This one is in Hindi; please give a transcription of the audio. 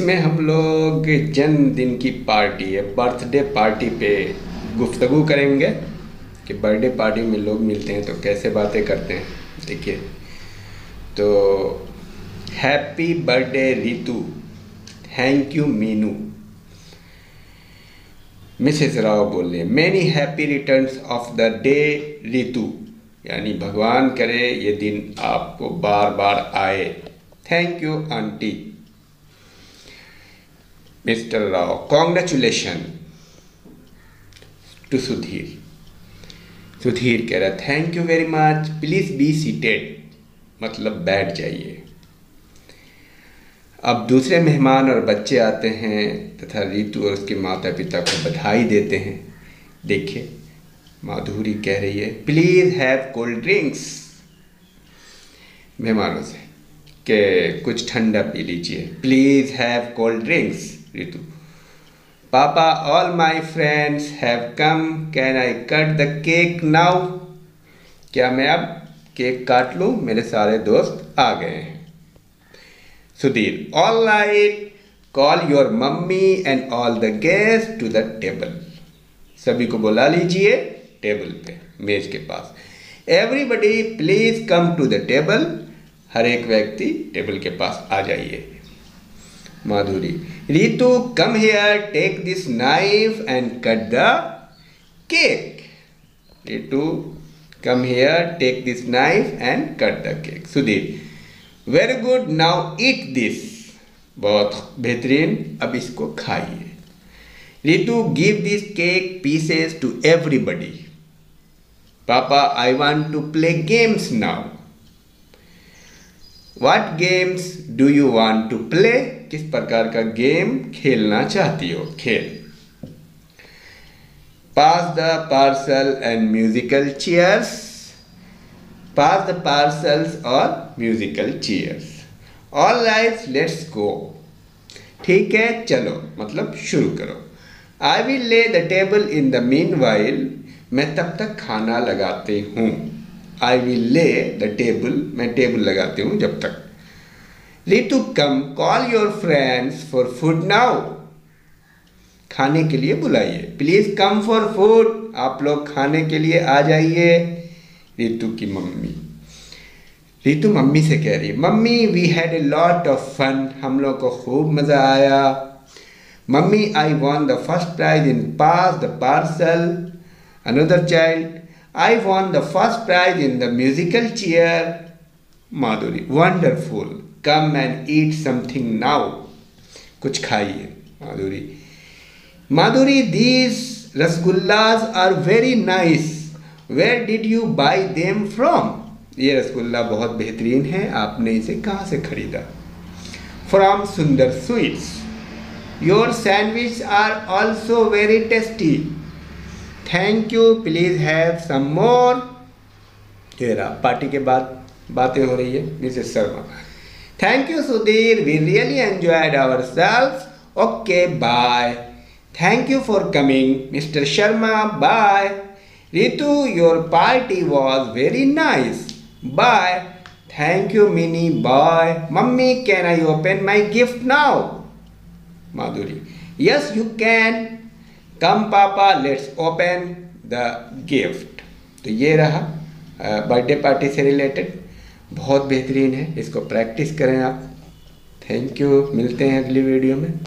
इसमें हम लोग जन्मदिन की पार्टी है, बर्थडे पार्टी पे गुफ्तगु करेंगे कि बर्थडे पार्टी में लोग मिलते हैं तो कैसे बातें करते हैं। देखिए तो happy birthday Ritu, thank you Meenu. Mrs Rao बोल रहे many happy returns of the day Ritu. यानी भगवान करे ये दिन आपको बार बार आए। Thank you aunty. Mr Rao congratulation to Sudhir Sudhir कह रहा thank you very much please be seated मतलब बैठ जाइए। अब दूसरे मेहमान और बच्चे आते हैं तथा रितु और उसके माता पिता को बधाई देते हैं। देखिए, माधुरी कह रही है प्लीज़ हैव कोल्ड ड्रिंक्स मेहमानों से, कि कुछ ठंडा पी लीजिए। Please have cold drinks Ritu papa all my friends have come can I cut the cake now क्या मैं अब केक काट लूँ? मेरे सारे दोस्त आ गए हैं। Sudhir all right call your mummy and all the guest to the table सभी को बुला लीजिए टेबल पे, मेज के पास। Everybody please come to the table हर एक व्यक्ति टेबल के पास आ जाइए। Madhuri. Ritu come here take this knife and cut the cake Ritu come here take this knife and cut the cake Sudhir very good now eat this बहुत बेहतरीन, अब इसको खाइए। Ritu give this cake pieces to everybody papa I want to play games now what games do you want to play किस प्रकार का गेम खेलना चाहती हो? खेल। Pass the parcel and musical chairs pass the parcels और musical chairs all right let's go ठीक है, चलो मतलब शुरू करो। I will lay the table in the meanwhile मैं तब तक खाना लगाती हूँ। I will lay the table मैं टेबल लगाती हूँ जब तक। Ritu come call your friends for food now खाने के लिए बुलाइए। प्लीज़ कम फॉर फ़ूड आप लोग खाने के लिए आ जाइए। रितु की मम्मी। रितु मम्मी से कह रही mummy we had a lot of fun हम लोग को खूब मज़ा आया। Mummy I want the first prize in pass the parcel another child I want the first prize in the musical chair Madhuri wonderful come and eat something now कुछ खाइए, Madhuri. Madhuri these rasgullas are very nice where did you buy them from ये रसगुल्ला बहुत बेहतरीन है, आपने इसे कहाँ से खरीदा? From Sundar Sweets your sandwich are also very tasty thank you please have some more तेरा पार्टी के बाद बातें हो रही है Mrs Sharma. Thank you, Sudhir. We really enjoyed ourselves. Okay, bye. Thank you for coming, Mr. Sharma. Bye. Ritu, your party was very nice. Bye. Thank you, Minnie. Bye. Mummy, can I open my gift now? Madhuri. Yes, you can. Come, Papa, let's open the gift. तो ये रहा बर्थडे पार्टी से रिलेटेड बहुत बेहतरीन है। इसको प्रैक्टिस करें आप। थैंक यू मिलते हैं अगली वीडियो में।